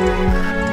Música